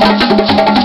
Música